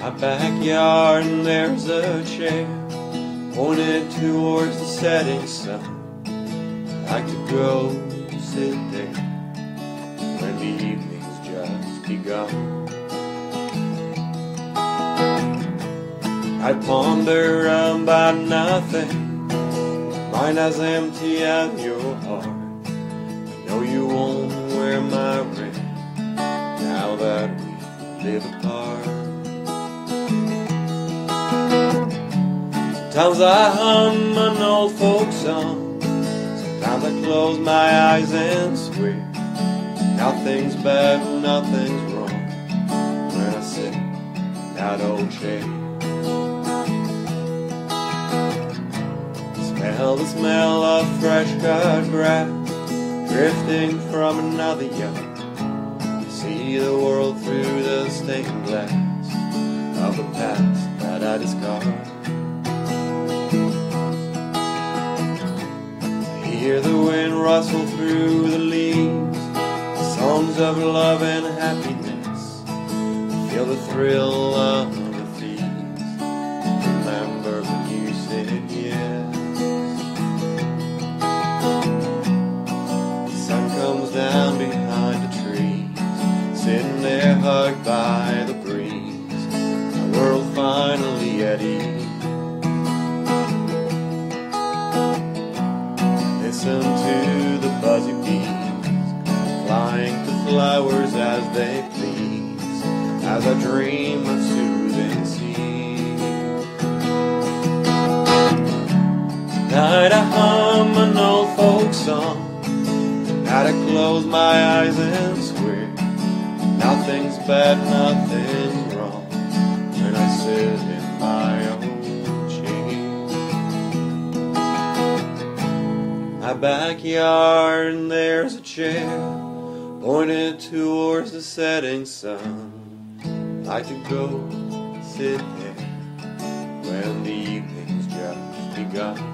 My backyard and there's a chair pointed towards the setting sun. I could go sit there when the evening's just begun. I ponder around about nothing, mind as empty as your heart. I know you won't wear my ring now that we live apart. Sometimes I hum an old folk song. Sometimes I close my eyes and swear nothing's bad, nothing's wrong when I sit in that old chair. Smell the smell of fresh cut grass drifting from another yard. See the world through the stained glass of the past that I discard. Hear the wind rustle through the leaves, songs of love and happiness. Feel the thrill of the thieves. Remember when you said yes. The sun comes down behind the trees, sitting there hugged by the breeze. The world finally at ease. Listen to the buzzy bees flying to flowers as they please, as I dream of soothing sea. Tonight I hum an old folk song. Tonight I close my eyes and swear nothing's bad, nothing's wrong My backyard, and there's a chair pointed towards the setting sun. I could go sit there when the evening's just begun.